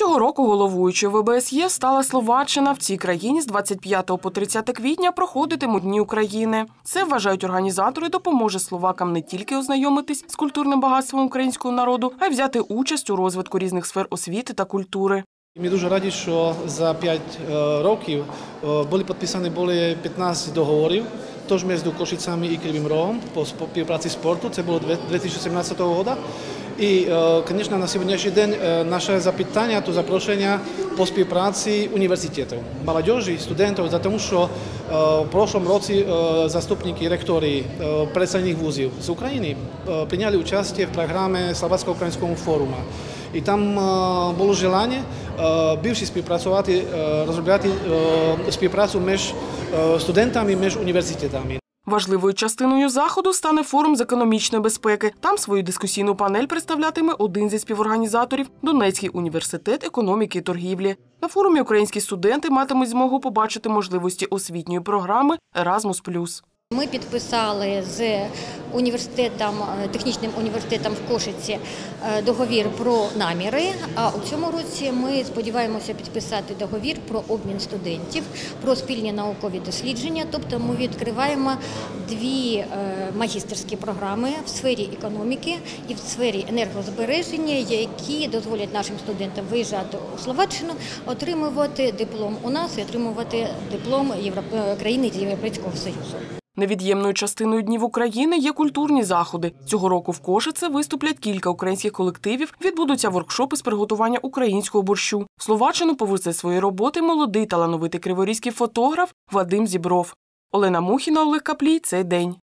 Цього року головуючою ВБСЄ стала Словаччина. В цій країні з 25 по 30 квітня проходитимуть Дні України. Це вважають організатори, допоможе словакам не тільки ознайомитись з культурним багатством українського народу, а й взяти участь у розвитку різних сфер освіти та культури. Ми дуже раді, що за 5 років е, були підписані були 15 договорів, тож між Кошицями і Кривим Рогом по співпраці спорту. Це було 2017 року. І, звісно, на сьогоднішній день е, наше запитання, то запрошення по співпраці університетів, молодежі, студентів, за тому, що е, в прошлому році е, заступники ректори представник вузів з України прийняли участь в програмі Словацько-українського форуму. І там було желання більше співпрацювати, розробляти співпрацю між студентами, між університетами. Важливою частиною заходу стане форум з економічної безпеки. Там свою дискусійну панель представлятиме один зі співорганізаторів Донецький університет економіки і торгівлі. На форумі українські студенти матимуть змогу побачити можливості освітньої програми Erasmus+. Ми підписали з університетом, технічним університетом в Кошиці е, договір про наміри. А у цьому році ми сподіваємося підписати договір про обмін студентів, про спільні наукові дослідження. Тобто ми відкриваємо дві е, магістерські програми в сфері економіки і в сфері енергозбереження, які дозволять нашим студентам виїжджати у Словаччину, отримувати диплом у нас і отримувати диплом е, країни Європейського Союзу. Невід'ємною частиною днів України є культурні заходи. Цього року в Кошице виступлять кілька українських колективів. Відбудуться воркшопи з приготування українського борщу. В Словаччину повезе свої роботи молодий талановитий криворізький фотограф Вадим Зібров. Олена Мухіна, Олег Каплій. Цей день.